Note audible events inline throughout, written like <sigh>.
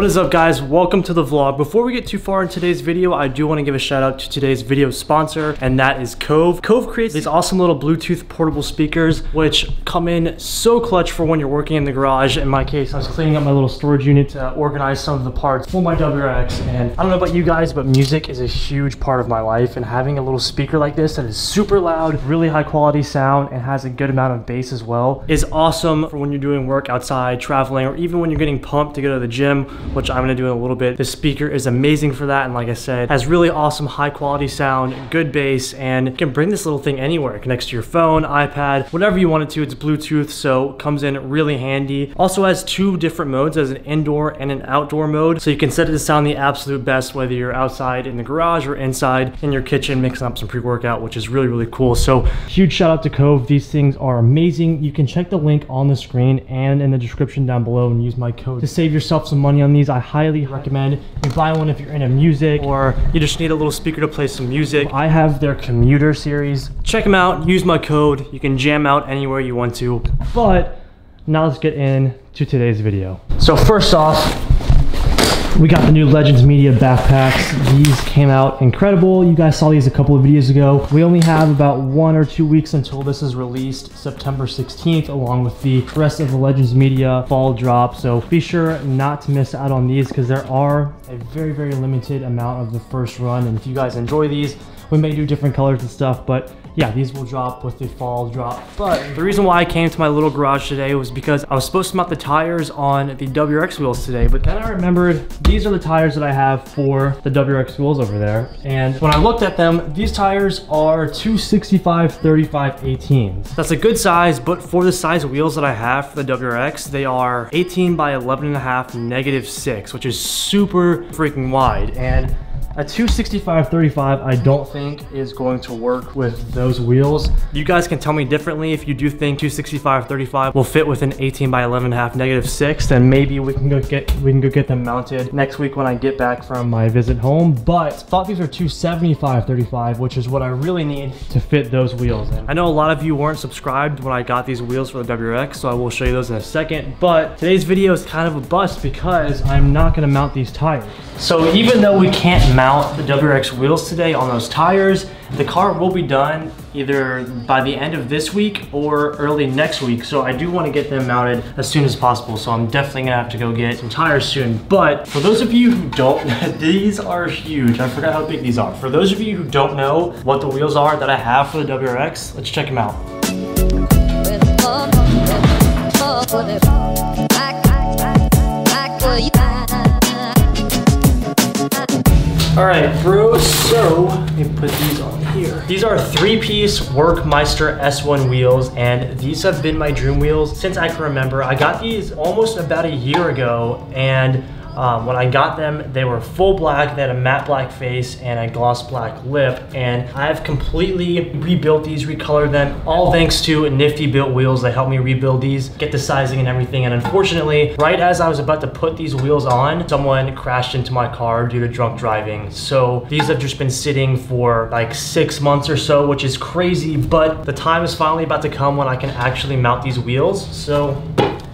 What is up guys? Welcome to the vlog. Before we get too far in today's video, I do want to give a shout out to today's video sponsor, and that is Kove. Kove creates these awesome little Bluetooth portable speakers, which come in so clutch for when you're working in the garage. In my case, I was cleaning up my little storage unit to organize some of the parts for my WRX, and I don't know about you guys, but music is a huge part of my life, and having a little speaker like this that is super loud, really high quality sound, and has a good amount of bass as well, is awesome for when you're doing work outside, traveling, or even when you're getting pumped to go to the gym, which I'm gonna do in a little bit. This speaker is amazing for that, and like I said, has really awesome high quality sound, good bass, and you can bring this little thing anywhere. It connects to your phone, iPad, whatever you want it to. It's Bluetooth, so comes in really handy. Also has two different modes, as an indoor and an outdoor mode, so you can set it to sound the absolute best, whether you're outside in the garage or inside in your kitchen mixing up some pre-workout, which is really, really cool. So huge shout out to Kove. These things are amazing. You can check the link on the screen and in the description down below and use my code to save yourself some money on these. I highly recommend you buy one if you're into music or you just need a little speaker to play some music. I have their commuter series. Check them out, use my code. You can jam out anywhere you want to. But now let's get into today's video. So first off, we got the new Legends Media backpacks. These came out incredible. You guys saw these a couple of videos ago. We only have about one or two weeks until this is released, September 16th, along with the rest of the Legends Media fall drop. So be sure not to miss out on these because there are a very, very limited amount of the first run. And if you guys enjoy these, we may do different colors and stuff, but yeah, these will drop with the fall drop. But the reason why I came to my little garage today was because I was supposed to mount the tires on the WRX wheels today, but then I remembered these are the tires that I have for the WRX wheels over there. And when I looked at them, these tires are 265 35 18s. That's a good size, but for the size wheels that I have for the WRX, they are 18 by 11 and a half negative six, which is super freaking wide. And a 265-35 I don't think is going to work with those wheels. You guys can tell me differently if you do think 265-35 will fit with an 18 by 11 half negative six, then maybe we can go get we can go get them mounted next week when I get back from my visit home. But thought these were 275-35, which is what I really need to fit those wheels in. I know a lot of you weren't subscribed when I got these wheels for the WRX, so I will show you those in a second. But today's video is kind of a bust because I'm not gonna mount these tires. So even though we can't mount the WRX wheels today on those tires, the car will be done either by the end of this week or early next week. So I do want to get them mounted as soon as possible. So I'm definitely gonna have to go get some tires soon. But for those of you who don't, <laughs> these are huge. I forgot how big these are. For those of you who don't know what the wheels are that I have for the WRX, let's check them out. All right, bro, so let me put these on here. These are three-piece Workmeister S1 wheels, and these have been my dream wheels since I can remember. I got these almost about a year ago, and um, when I got them, they were full black, they had a matte black face and a gloss black lip, and I've completely rebuilt these, recolored them, all thanks to Nifty Built Wheels. that helped me rebuild these, get the sizing and everything, and unfortunately, right as I was about to put these wheels on, someone crashed into my car due to drunk driving. So these have just been sitting for like six months or so, which is crazy, but the time is finally about to come when I can actually mount these wheels. So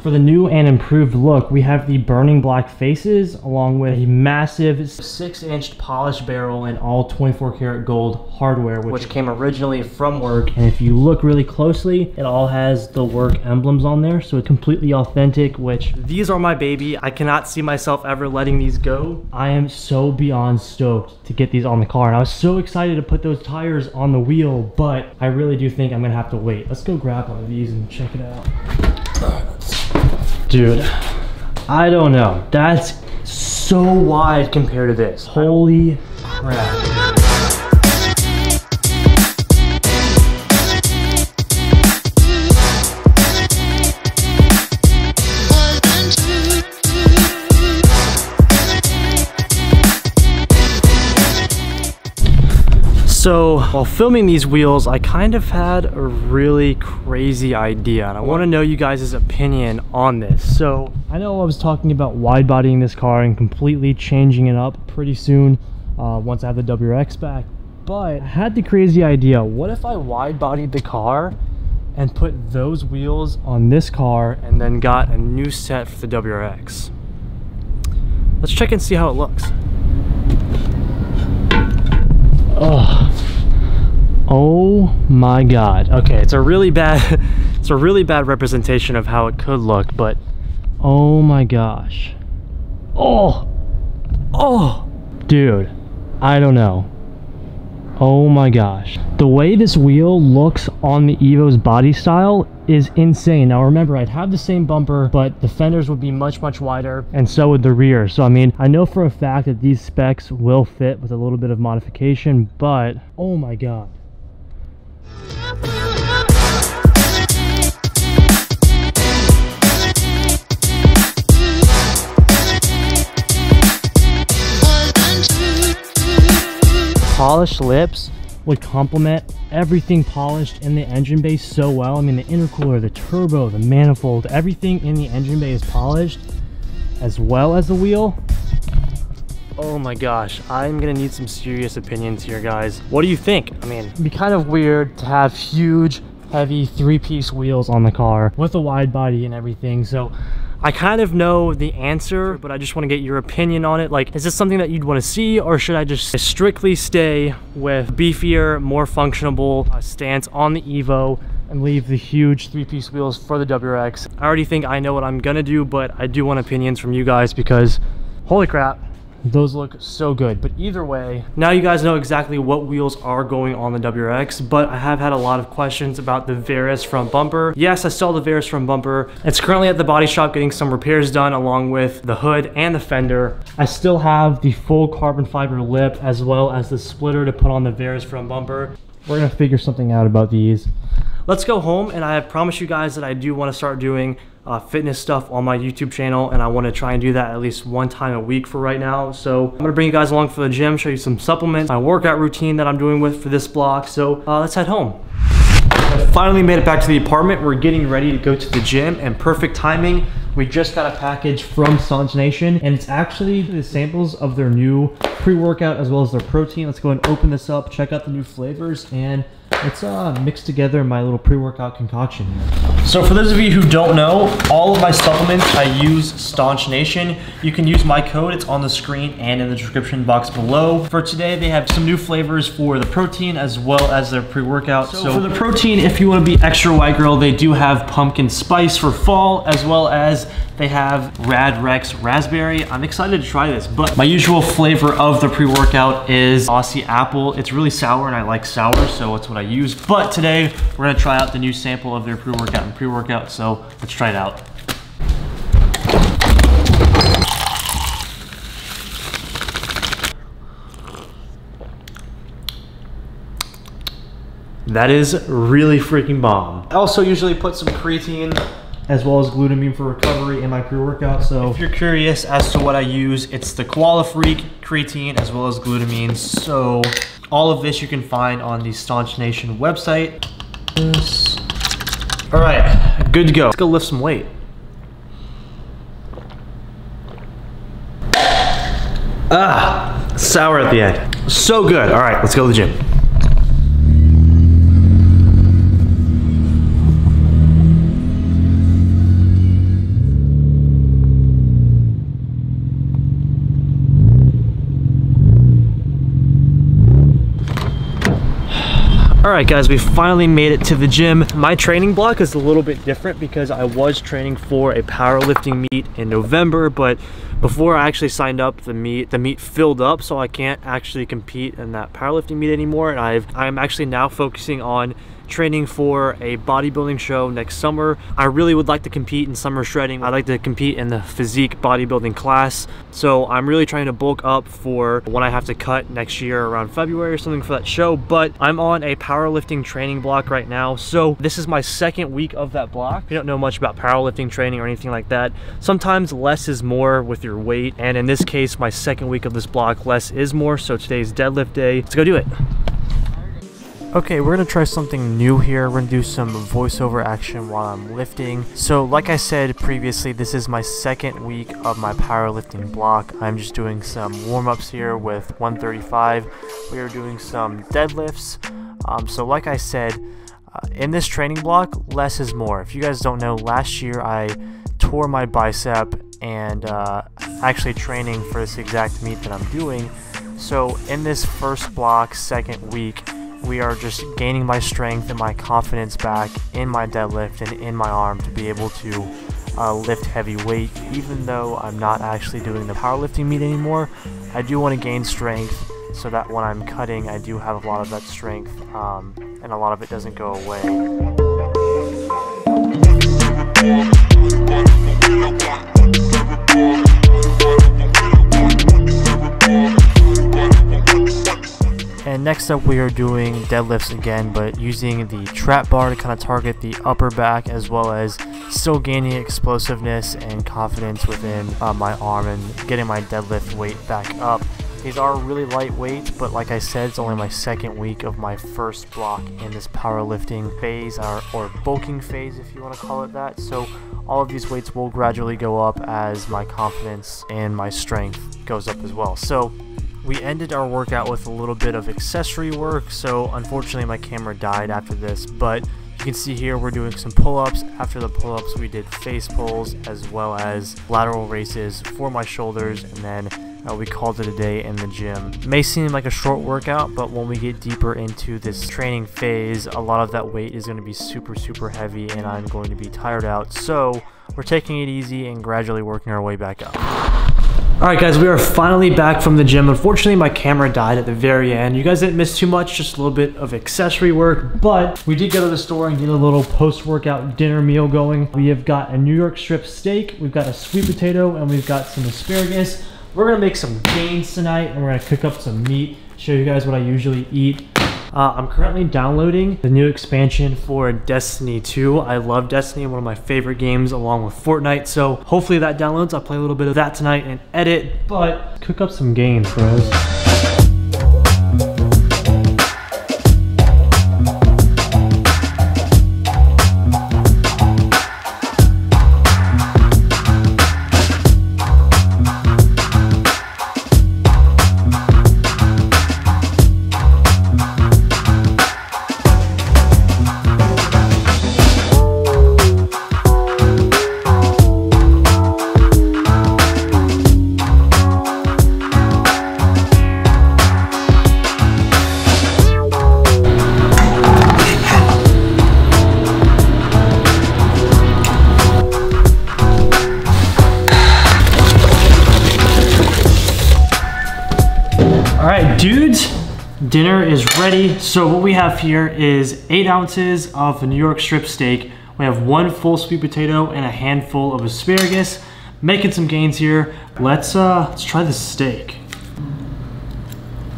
for the new and improved look, we have the burning black faces along with a massive six inch polished barrel and all 24 karat gold hardware, which came originally from work. And if you look really closely, it all has the work emblems on there. So it's completely authentic, which these are my baby. I cannot see myself ever letting these go. I am so beyond stoked to get these on the car. And I was so excited to put those tires on the wheel, but I really do think I'm gonna have to wait. Let's go grab one of these and check it out. Dude, I don't know. That's so wide compared to this. Holy crap. So while filming these wheels, I kind of had a really crazy idea and I want to know you guys' opinion on this. So I know I was talking about wide bodying this car and completely changing it up pretty soon uh, once I have the WRX back, but I had the crazy idea. What if I wide bodied the car and put those wheels on this car and then got a new set for the WRX? Let's check and see how it looks. Oh. Oh my god. Okay, it's a really bad <laughs> it's a really bad representation of how it could look, but oh my gosh. Oh. Oh. Dude, I don't know. Oh my gosh. The way this wheel looks on the Evo's body style is insane. Now remember, I'd have the same bumper, but the fenders would be much, much wider, and so would the rear. So I mean, I know for a fact that these specs will fit with a little bit of modification, but oh my god. Polished lips would complement everything polished in the engine bay so well. I mean, the intercooler, the turbo, the manifold, everything in the engine bay is polished as well as the wheel. Oh my gosh, I'm gonna need some serious opinions here, guys. What do you think? I mean, it'd be kind of weird to have huge, heavy three-piece wheels on the car with a wide body and everything. So I kind of know the answer, but I just want to get your opinion on it. Like, is this something that you'd want to see, or should I just strictly stay with beefier, more functional uh, stance on the Evo and leave the huge three-piece wheels for the WRX? I already think I know what I'm gonna do, but I do want opinions from you guys because, holy crap, those look so good. But either way, now you guys know exactly what wheels are going on the WRX, but I have had a lot of questions about the Varis front bumper. Yes, I saw the Varis front bumper. It's currently at the body shop getting some repairs done along with the hood and the fender. I still have the full carbon fiber lip as well as the splitter to put on the Varis front bumper. We're gonna figure something out about these. Let's go home and I have promised you guys that I do wanna start doing uh, fitness stuff on my YouTube channel and I want to try and do that at least one time a week for right now. So I'm to bring you guys along for the gym, show you some supplements, my workout routine that I'm doing with for this block. So uh, let's head home. I finally made it back to the apartment. We're getting ready to go to the gym and perfect timing. We just got a package from Staunch Nation and it's actually the samples of their new pre-workout as well as their protein. Let's go and open this up, check out the new flavors and let's uh, mix together my little pre-workout concoction here. So for those of you who don't know, all of my supplements, I use Staunch Nation. You can use my code, it's on the screen and in the description box below. For today, they have some new flavors for the protein as well as their pre-workout. So, so, for the protein, if you wanna be extra white girl, they do have pumpkin spice for fall as well as they have Rad Rex Raspberry. I'm excited to try this, but my usual flavor of the pre-workout is Aussie Apple. It's really sour and I like sour, so it's what I use. But today, we're gonna try out the new sample of their pre-workout and pre-workout, so let's try it out. That is really freaking bomb. I also usually put some creatine as well as glutamine for recovery in my pre-workout. So if you're curious as to what I use, it's the Koala Freak creatine as well as glutamine. So all of this you can find on the Staunch Nation website. All right, good to go. Let's go lift some weight. Ah, sour at the end. So good. All right, let's go to the gym. All right guys, we finally made it to the gym. My training block is a little bit different because I was training for a powerlifting meet in November, but before I actually signed up the meet, the meet filled up so I can't actually compete in that powerlifting meet anymore. And I've, I'm actually now focusing on training for a bodybuilding show next summer. I really would like to compete in summer shredding. I'd like to compete in the physique bodybuilding class. So I'm really trying to bulk up for when I have to cut next year around February or something for that show. But I'm on a powerlifting training block right now. So this is my second week of that block. If you don't know much about powerlifting training or anything like that, sometimes less is more with your weight. And in this case, my second week of this block, less is more. So today's deadlift day. Let's go do it. Okay, we're gonna try something new here. We're gonna do some voiceover action while I'm lifting. So like I said previously, this is my second week of my powerlifting block. I'm just doing some warm-ups here with 135. We are doing some deadlifts. Um, so like I said, uh, in this training block, less is more. If you guys don't know, last year I tore my bicep and uh, actually training for this exact meet that I'm doing. So in this first block, second week, we are just gaining my strength and my confidence back in my deadlift and in my arm to be able to uh, lift heavy weight. Even though I'm not actually doing the powerlifting meet anymore, I do want to gain strength so that when I'm cutting, I do have a lot of that strength um, and a lot of it doesn't go away. And next up we are doing deadlifts again, but using the trap bar to kind of target the upper back as well as still gaining explosiveness and confidence within uh, my arm and getting my deadlift weight back up. These are really lightweight, but like I said, it's only my second week of my first block in this powerlifting phase, or, or bulking phase if you want to call it that. So all of these weights will gradually go up as my confidence and my strength goes up as well. So we ended our workout with a little bit of accessory work, so unfortunately my camera died after this, but you can see here we're doing some pull-ups. After the pull-ups we did face pulls as well as lateral raises for my shoulders and then uh, we called it a day in the gym. may seem like a short workout, but when we get deeper into this training phase, a lot of that weight is going to be super, super heavy and I'm going to be tired out. So we're taking it easy and gradually working our way back up. Alright guys, we are finally back from the gym. Unfortunately, my camera died at the very end. You guys didn't miss too much, just a little bit of accessory work, but we did go to the store and get a little post-workout dinner meal going. We have got a New York strip steak, we've got a sweet potato, and we've got some asparagus. We're gonna make some gains tonight, and we're gonna cook up some meat, show you guys what I usually eat. Uh, I'm currently downloading the new expansion for Destiny 2. I love Destiny, one of my favorite games along with Fortnite. So hopefully that downloads. I'll play a little bit of that tonight and edit, but cook up some games, bros. Dinner is ready. So what we have here is eight ounces of New York strip steak. We have one full sweet potato and a handful of asparagus. Making some gains here. Let's uh, let's try the steak.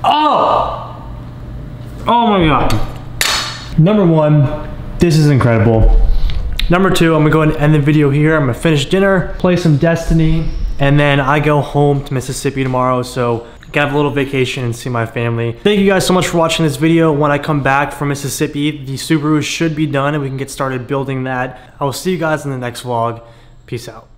Oh! Oh my God. Number one, this is incredible. Number two, I'm gonna go ahead and end the video here. I'm gonna finish dinner, play some Destiny, and then I go home to Mississippi tomorrow. So Get have a little vacation and see my family. Thank you guys so much for watching this video. When I come back from Mississippi, the Subaru should be done and we can get started building that. I will see you guys in the next vlog. Peace out.